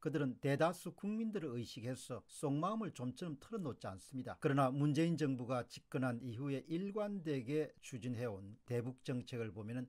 그들은 대다수 국민들을 의식해서 속마음을 좀처럼 털어놓지 않습니다. 그러나 문재인 정부가 집권한 이후에 일관되게 추진해온 대북 정책을 보면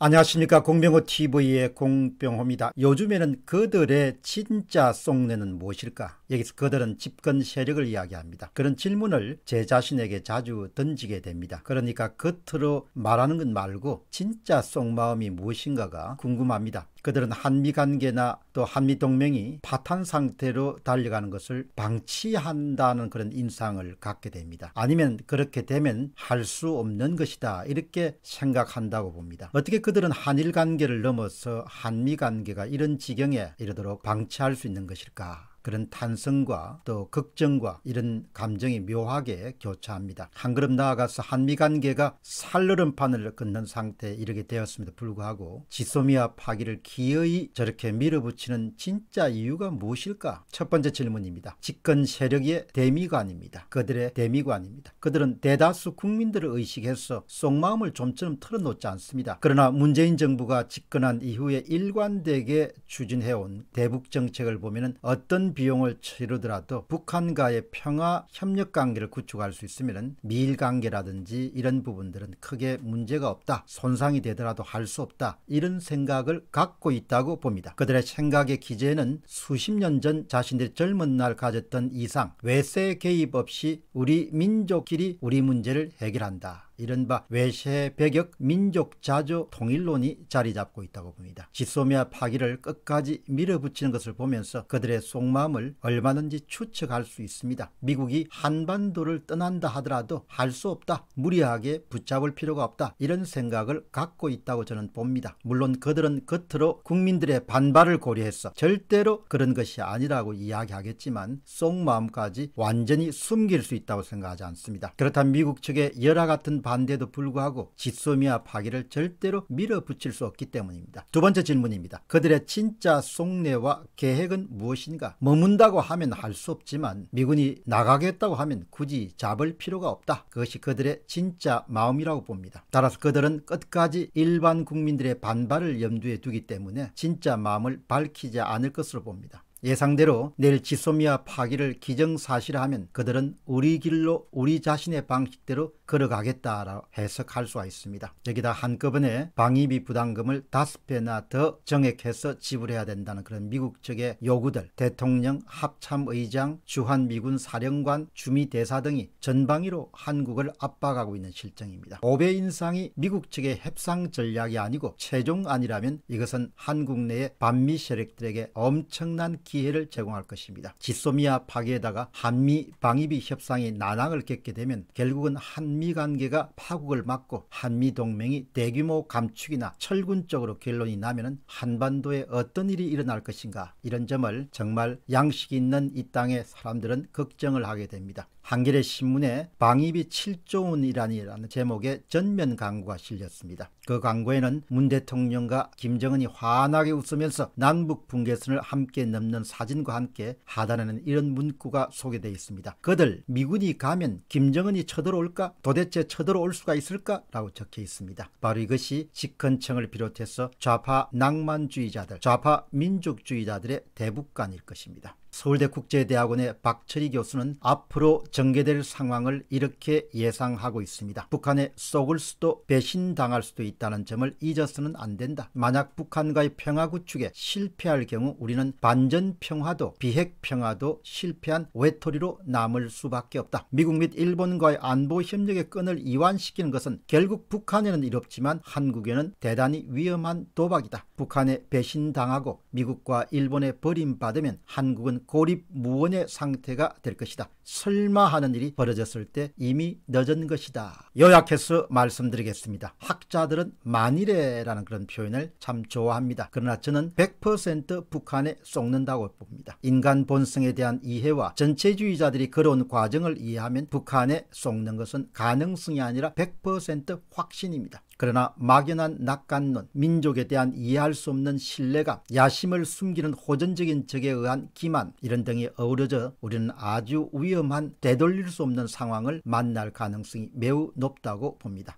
안녕하십니까 공병호 TV의 공병호입니다. 요즘에는 그들의 진짜 속내는 무엇일까? 여기서 그들은 집권 세력을 이야기합니다. 그런 질문을 제 자신에게 자주 던지게 됩니다. 그러니까 겉으로 말하는 것 말고 진짜 속마음이 무엇인가가 궁금합니다. 그들은 한미 관계나 또 한미 동맹이 파탄 상태로 달려가는 것을 방치한다는 그런 인상을 갖게 됩니다. 아니면 그렇게 되면 할 수 없는 것이다 이렇게 생각한다고 봅니다. 어떻게 그들은 한일 관계를 넘어서 한미 관계가 이런 지경에 이르도록 방치할 수 있는 것일까? 그런 탄성과 또 걱정과 이런 감정이 묘하게 교차합니다. 한 걸음 나아가서 한미 관계가 살얼음판을 걷는 상태에 이르게 되었음에도 불구하고 지소미아 파기를 기어이 저렇게 밀어붙이는 진짜 이유가 무엇일까? 첫 번째 질문입니다. 집권 세력의 대미관입니다. 그들의 대미관입니다. 그들은 대다수 국민들을 의식해서 속마음을 좀처럼 털어놓지 않습니다. 그러나 문재인 정부가 집권한 이후에 일관되게 추진해온 대북 정책을 보면 어떤 비용을 치르더라도 북한과의 평화 협력 관계를 구축할 수 있으면 미일 관계라든지 이런 부분들은 크게 문제가 없다. 손상이 되더라도 할 수 없다. 이런 생각을 갖고 있다고 봅니다. 그들의 생각의 기재는 수십 년 전 자신들이 젊은 날 가졌던 이상 외세 개입 없이 우리 민족끼리 우리 문제를 해결한다. 이른바 외세 배격 민족 자조 통일론이 자리 잡고 있다고 봅니다. 지소미아 파기를 끝까지 밀어붙이는 것을 보면서 그들의 속마음을 얼마든지 추측할 수 있습니다. 미국이 한반도를 떠난다 하더라도 할 수 없다. 무리하게 붙잡을 필요가 없다. 이런 생각을 갖고 있다고 저는 봅니다. 물론 그들은 겉으로 국민들의 반발을 고려해서 절대로 그런 것이 아니라고 이야기하겠지만 속마음까지 완전히 숨길 수 있다고 생각하지 않습니다. 그렇다면 미국 측의 열화 같은 반대도 불구하고 지소미아 파기를 절대로 밀어붙일 수 없기 때문입니다. 두 번째 질문입니다. 그들의 진짜 속내와 계획은 무엇인가? 머문다고 하면 할 수 없지만 미군이 나가겠다고 하면 굳이 잡을 필요가 없다. 그것이 그들의 진짜 마음이라고 봅니다. 따라서 그들은 끝까지 일반 국민들의 반발을 염두에 두기 때문에 진짜 마음을 밝히지 않을 것으로 봅니다. 예상대로 내일 지소미아 파기를 기정사실화하면 그들은 우리 길로 우리 자신의 방식대로 걸어가겠다라고 해석할 수가 있습니다. 여기다 한꺼번에 방위비 부담금을 다섯 배나 더 정액해서 지불해야 된다는 그런 미국 측의 요구들 대통령, 합참의장, 주한미군 사령관, 주미대사 등이 전방위로 한국을 압박하고 있는 실정입니다. 5배 인상이 미국 측의 협상 전략이 아니고 최종 아니라면 이것은 한국 내의 반미 세력들에게 엄청난 기회를 제공할 것입니다. 지소미아 파괴에다가 한미 방위비 협상이 난항을 겪게 되면 결국은 한미 관계가 파국을 맞고 한미 동맹이 대규모 감축이나 철군 쪽으로 결론이 나면 한반도에 어떤 일이 일어날 것인가 이런 점을 정말 양식 있는 이 땅의 사람들은 걱정을 하게 됩니다. 한겨레 신문에 방위비 7조 원이라는 제목의 전면 광고가 실렸습니다. 그 광고에는 문 대통령과 김정은이 환하게 웃으면서 남북 분계선을 함께 넘는 사진과 함께 하단에는 이런 문구가 소개되어 있습니다. 그들 미군이 가면 김정은이 쳐들어올까? 도대체 쳐들어올 수가 있을까? 라고 적혀 있습니다. 바로 이것이 집권층을 비롯해서 좌파 낭만주의자들, 좌파 민족주의자들의 대북관일 것입니다. 서울대 국제대학원의 박철희 교수는 앞으로 전개될 상황을 이렇게 예상하고 있습니다. 북한에 속을 수도 배신당할 수도 있다는 점을 잊어서는 안 된다. 만약 북한과의 평화 구축에 실패할 경우 우리는 반전 평화도 비핵 평화도 실패한 외톨이로 남을 수밖에 없다. 미국 및 일본과의 안보 협력의 끈을 이완시키는 것은 결국 북한에는 이롭지만 한국에는 대단히 위험한 도박이다. 북한에 배신당하고 미국과 일본에 버림받으면 한국은 고립 무원의 상태가 될 것이다. 설마 하는 일이 벌어졌을 때 이미 늦은 것이다. 요약해서 말씀드리겠습니다. 학자들은 만일에라는 그런 표현을 참 좋아합니다. 그러나 저는 100% 북한에 쏙는다고 봅니다. 인간 본성에 대한 이해와 전체주의자들이 걸어온 과정을 이해하면 북한에 쏙는 것은 가능성이 아니라 100% 확신입니다. 그러나 막연한 낙관론, 민족에 대한 이해할 수 없는 신뢰감, 야심을 숨기는 호전적인 적에 의한 기만 이런 등이 어우러져 우리는 아주 위험한 되돌릴 수 없는 상황을 만날 가능성이 매우 높다고 봅니다.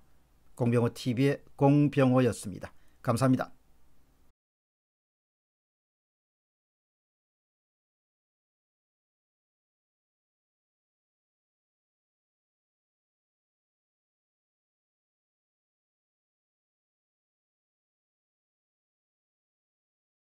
공병호 TV의 공병호였습니다. 감사합니다.